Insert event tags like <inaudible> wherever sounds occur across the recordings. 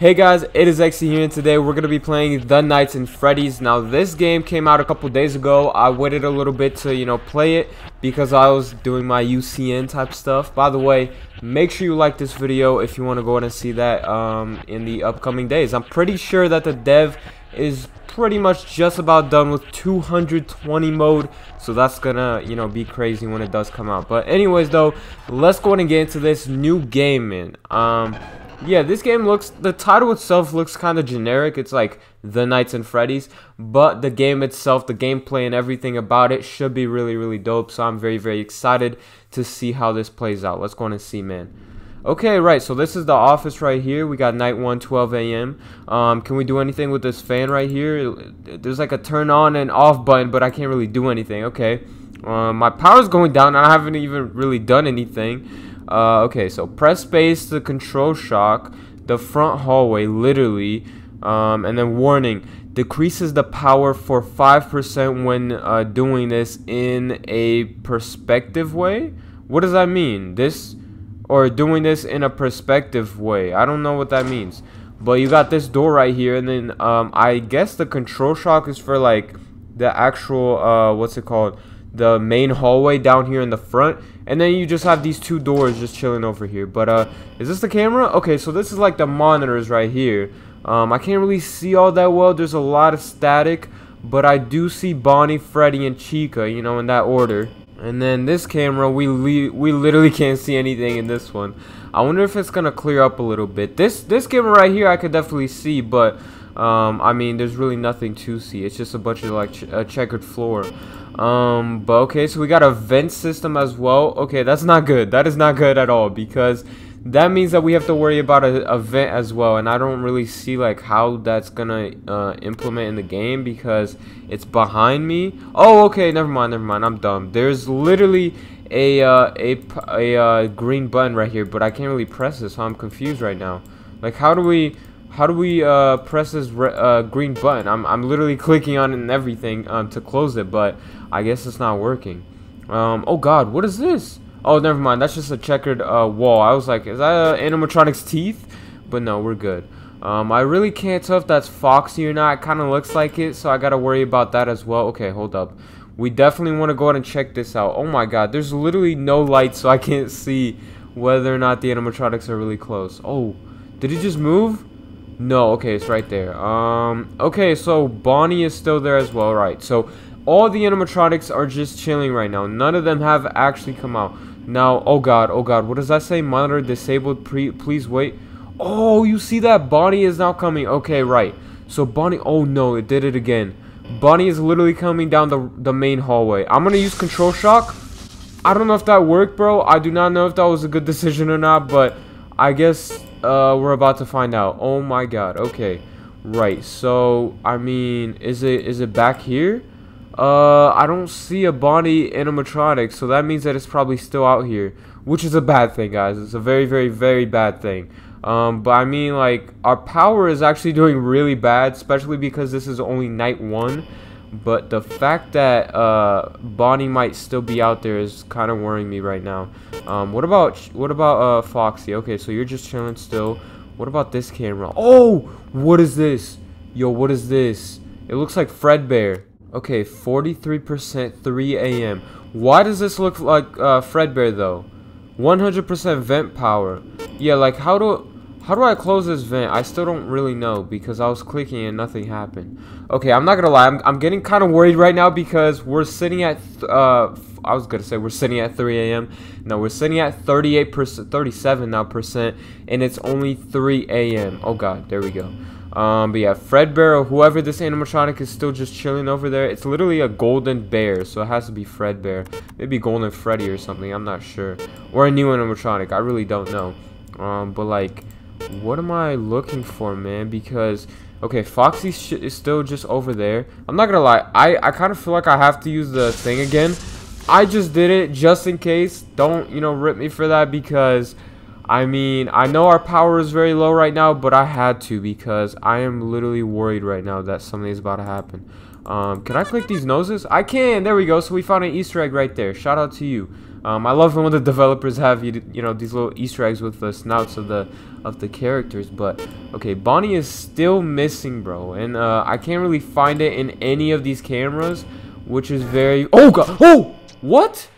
Hey guys, it is Xzee here and today we're going to be playing The Nights in Freddy's. Now this game came out a couple days ago. I waited a little bit to, you know, play it because I was doing my UCN type stuff. By the way, make sure you like this video if you want to go ahead and see that um, in the upcoming days. I'm pretty sure that the dev is pretty much just about done with 220 mode so that's gonna you know be crazy when it does come out but anyways though let's go ahead and get into this new game man um yeah, this game looks, the title itself looks kind of generic. It's like The Nights in Freddy's, but the game itself, the gameplay and everything about it should be really, really dope. So I'm very, very excited to see how this plays out. Let's go on and see, man. Okay, right, so this is the office right here. We got night 1, 12 a.m. Um, can we do anything with this fan right here? There's like a turn on and off button, but I can't really do anything. Okay. Um, my power's going down, I haven't even really done anything. Uh, okay, so press space to control shock, the front hallway, literally, um, and then warning, decreases the power for 5% when uh, doing this in a perspective way? What does that mean? This, or doing this in a perspective way? I don't know what that means. But you got this door right here, and then um, I guess the control shock is for like the actual, uh, what's it called? The main hallway down here in the front and then you just have these two doors just chilling over here. But uh is this the camera? Okay so this is like the monitors right here. Um i can't really see all that well. There's a lot of static but i do see bonnie freddy and chica you know in that order. And then this camera we we literally <laughs> can't see anything in this one. I wonder if it's gonna clear up a little bit. This this camera right here i could definitely see but um, I mean, there's really nothing to see. It's just a bunch of like ch a checkered floor. Um, but okay, so we got a vent system as well. Okay, that's not good. That is not good at all because that means that we have to worry about a, a vent as well. And I don't really see like how that's gonna uh, implement in the game because it's behind me. Oh, okay, never mind, never mind. I'm dumb. There's literally a uh, a a uh, green button right here, but I can't really press it, so I'm confused right now. Like, how do we? How do we uh, press this uh, green button? I'm, I'm literally clicking on it and everything um, to close it, but I guess it's not working. Um, oh god, what is this? Oh, never mind. That's just a checkered uh, wall. I was like, is that animatronic's teeth? But no, we're good. Um, I really can't tell if that's Foxy or not. It kind of looks like it, so I got to worry about that as well. Okay, hold up. We definitely want to go ahead and check this out. Oh my god, there's literally no light, so I can't see whether or not the animatronics are really close. Oh, did it just move? No, okay, it's right there. Um, okay, so Bonnie is still there as well, right? So all the animatronics are just chilling right now. None of them have actually come out. Now, oh god, oh god, what does that say? Monitor disabled, pre please wait. Oh, you see that? Bonnie is now coming. Okay, right. So Bonnie, oh no, it did it again. Bonnie is literally coming down the, the main hallway. I'm gonna use control shock. I don't know if that worked, bro. I do not know if that was a good <laughs> decision or not, but I guess uh, we're about to find out. Oh my god. Okay. Right. So, I mean, is it is it back here? Uh, I don't see a Bonnie animatronic, so that means that it's probably still out here, which is a bad thing, guys. It's a very, very, very bad thing. Um, but I mean, like, our power is actually doing really bad, especially because this is only night one. But the fact that uh, Bonnie might still be out there is kind of worrying me right now. Um, what about what about uh, Foxy? Okay, so you're just chilling still. What about this camera? Oh, what is this? Yo, what is this? It looks like Fredbear. Okay, 43% 3 a.m. Why does this look like uh, Fredbear though? 100% vent power. Yeah, like how do how do I close this vent? I still don't really know because I was clicking and nothing happened. Okay, I'm not gonna lie. I'm, I'm getting kind of worried right now because we're sitting at, uh, I was gonna say we're sitting at 3 a.m. No, we're sitting at 38%, 37 now percent, and it's only 3 a.m. Oh god, there we go. Um, but yeah, Fredbear or whoever this animatronic is still just chilling over there. It's literally a golden bear, so it has to be Fredbear. Maybe Golden Freddy or something, I'm not sure. Or a new animatronic, I really don't know. Um, but like, what am I looking for, man? Because, okay, Foxy shit is still just over there. I'm not gonna lie, I, I kind of feel like I have to use the thing again. I just did it just in case. Don't, you know, rip me for that because, I mean, I know our power is very low right now, but I had to because I am literally worried right now that something is about to happen. Um, can I click these noses? I can. There we go. So we found an Easter egg right there. Shout out to you. Um, I love when the developers have you, you know these little Easter eggs with the snouts of the of the characters. But okay, Bonnie is still missing, bro, and uh, I can't really find it in any of these cameras, which is very. Oh god! Oh, what?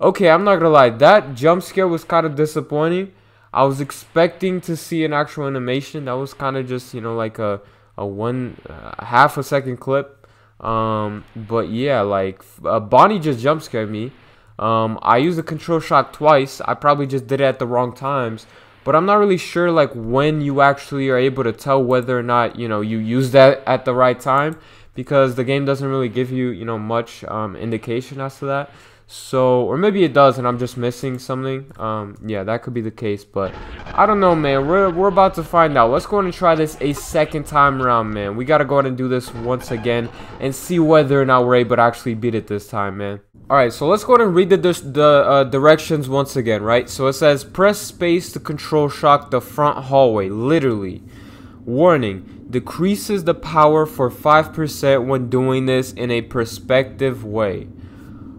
Okay, I'm not gonna lie. That jump scare was kind of disappointing. I was expecting to see an actual animation. That was kind of just you know like a a one uh, half a second clip. Um, but yeah, like uh, Bonnie just jump scared me. Um, I used the control shock twice. I probably just did it at the wrong times. But I'm not really sure like when you actually are able to tell whether or not you know you use that at the right time because the game doesn't really give you you know much um, indication as to that. So, or maybe it does and I'm just missing something. Um, yeah, that could be the case, but I don't know, man. We're, we're about to find out. Let's go and try this a second time around, man. We got to go ahead and do this once again and see whether or not we're able to actually beat it this time, man. Alright, so let's go ahead and read the, the uh, directions once again, right? So it says, press space to control shock the front hallway, literally. Warning, decreases the power for 5% when doing this in a perspective way.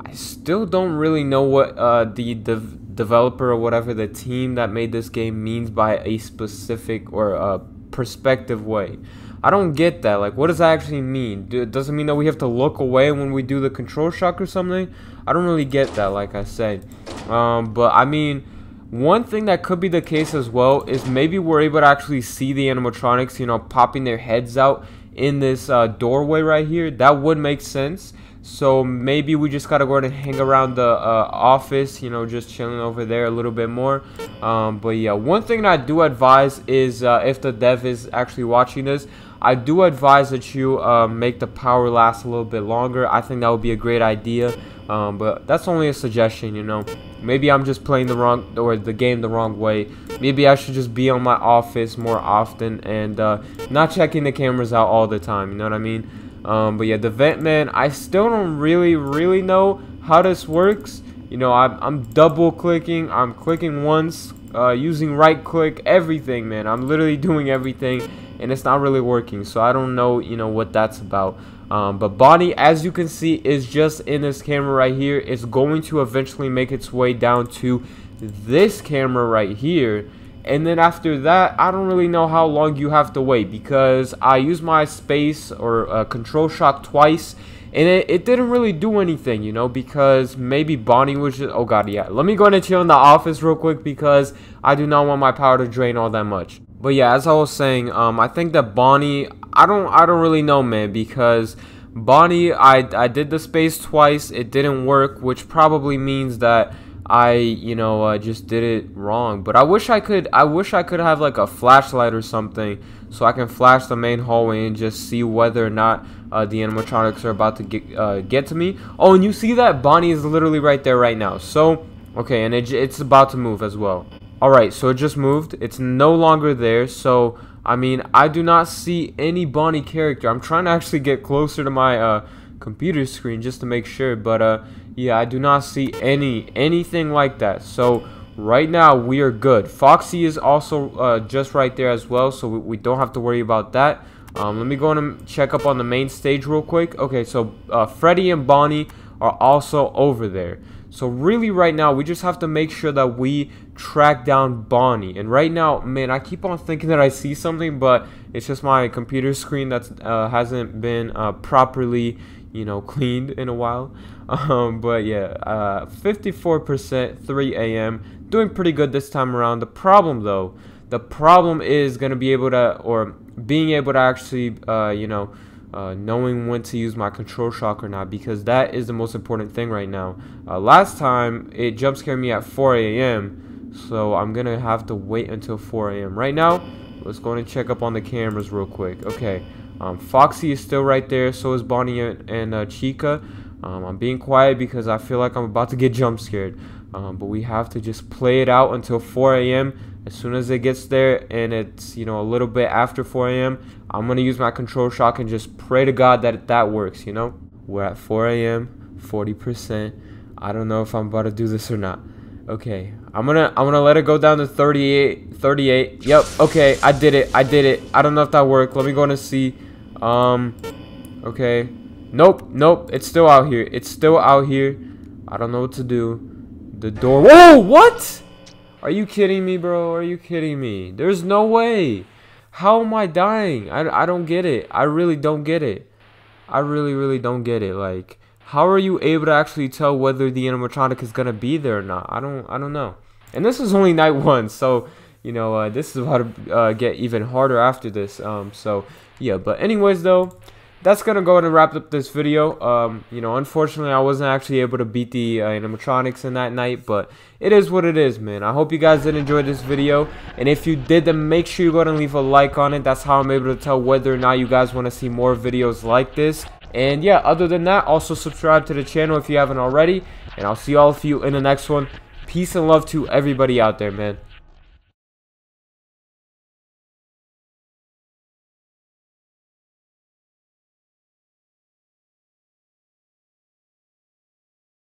I still don't really know what uh, the developer or whatever the team that made this game means by a specific or a perspective way. I don't get that. Like, what does that actually mean? Do, does it mean that we have to look away when we do the control shock or something? I don't really get that, like I said. Um, but, I mean, one thing that could be the case as well is maybe we're able to actually see the animatronics, you know, popping their heads out in this uh, doorway right here. That would make sense. So maybe we just gotta go ahead and hang around the uh, office, you know, just chilling over there a little bit more. Um, but yeah, one thing I do advise is uh, if the dev is actually watching this, I do advise that you uh, make the power last a little bit longer. I think that would be a great idea. Um, but that's only a suggestion, you know. Maybe I'm just playing the wrong or the game the wrong way. Maybe I should just be on my office more often and uh, not checking the cameras out all the time. You know what I mean? Um, but yeah, the vent man, I still don't really, really know how this works. You know, I'm, I'm double clicking, I'm clicking once, uh, using right click, everything, man. I'm literally doing everything, and it's not really working. So I don't know, you know, what that's about. Um, but Bonnie, as you can see, is just in this camera right here. It's going to eventually make its way down to this camera right here and then after that I don't really know how long you have to wait because I used my space or uh, control shock twice and it, it didn't really do anything you know because maybe Bonnie was just oh god yeah. Let me go and chill in the office real quick because I do not want my power to drain all that much. But yeah as I was saying um I think that Bonnie I don't I don't really know man because Bonnie I, I did the space twice. It didn't work which probably means that I, you know, uh, just did it wrong. But I wish I could. I wish I could have like a flashlight or something, so I can flash the main hallway and just see whether or not uh, the animatronics are about to get uh, get to me. Oh, and you see that Bonnie is literally right there right now. So, okay, and it, it's about to move as well. All right, so it just moved. It's no longer there. So, I mean, I do not see any Bonnie character. I'm trying to actually get closer to my uh, computer screen just to make sure, but uh yeah, I do not see any anything like that. So right now we are good. Foxy is also uh, just right there as well, so we, we, don't have to worry about that. Um, let me go and check up on the main stage real quick. Okay, so uh, Freddy and Bonnie are also over there. So really right now, we just have to make sure that we track down Bonnie. And right now, man, I keep on thinking that I see something, but it's just my computer screen that uh, hasn't been uh, properly, you know, <laughs> cleaned in a while. Um, but yeah, 54% uh, 3 a.m. Doing pretty good this time around. The problem though, the problem is going to be able to, or being able to actually, uh, you know, uh, knowing when to use my control shock or not because that is the most important thing right now. Uh, last time it jump scared me at 4 a.m. So I'm gonna have to wait until 4 a.m. Right now, let's go and check up on the cameras real quick. Okay, um, Foxy is still right there. So is Bonnie and, and uh, Chica. Um, I'm being quiet because I feel like I'm about to get jump scared. Um, but we have to just play it out until 4 a.m. As soon as it gets there and it's, you know, a little bit after 4 a.m., I'm going to use my control shock and just pray to God that that works, you know? We're at 4 a.m., 40%. I don't know if I'm about to do this or not. Okay, I'm gonna I'm gonna let it go down to 38 38 yep okay I did it I did it I don't know if that worked let me go and see um okay Nope, nope, it's still out here. It's still out here. I don't know what to do. The door. Whoa, what? Are you kidding me, bro? Are you kidding me? There's no way. How am I dying? I, I don't get it. I really don't get it. I really, really don't get it. Like, how are you able to actually tell whether the animatronic is gonna be there or not? I don't, I don't know. And this is only night <laughs> one, so you know, uh, this is about to uh, get even harder after this. Um, so yeah, but anyways though, that's gonna go ahead and wrap up this video. Um, you know, unfortunately, I wasn't actually able to beat the uh, animatronics in that night, but it is what it is, man. I hope you guys did enjoy this video, and if you did, then make sure you go ahead and leave a like on it. That's how I'm able to tell whether or not you guys want to see more videos like this. And yeah, other than that, also subscribe to the channel if you haven't already, and I'll see all of you in the next one. Peace and love to everybody out there, man.